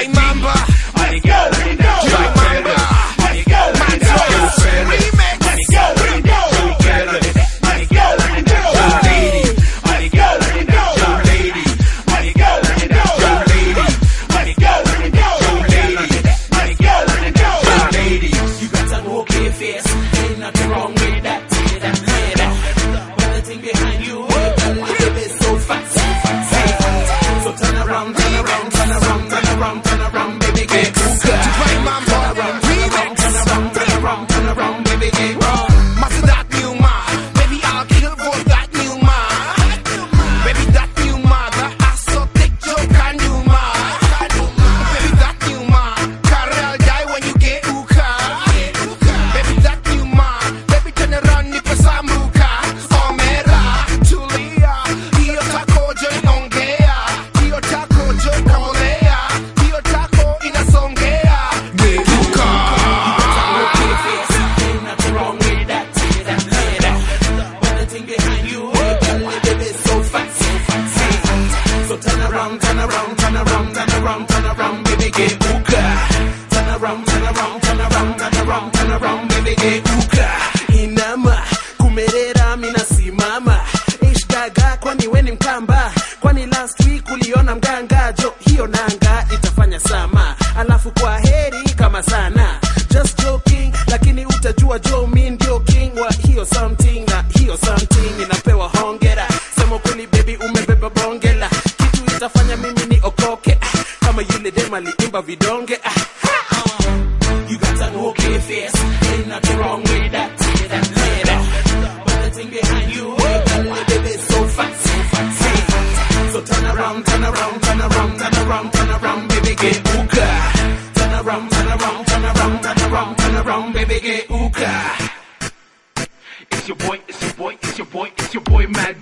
Hey Mamba. Around, turn around, turn around, turn around, turn around, baby, geuka. Turn around, turn around, turn around, turn around, turn around, baby, geuka. Inama, kumerera, mina simama. Kwani weni mkamba? Kwani last week uliona mganga? Jo, hiyo nanga itafanya sama. Alafu kwa heri kama sana. Okoke. Ah, Kama yule vidonge. Ah. You got an okay face, ain't nothing wrong with that. that. But the thing behind you, baby so fat, so fat, so turn around, turn around, turn around, turn around, turn around, baby, get. Turn around, turn around, turn around, turn around, turn around, baby, get. It's your boy, it's your boy, it's your boy, it's your boy Mad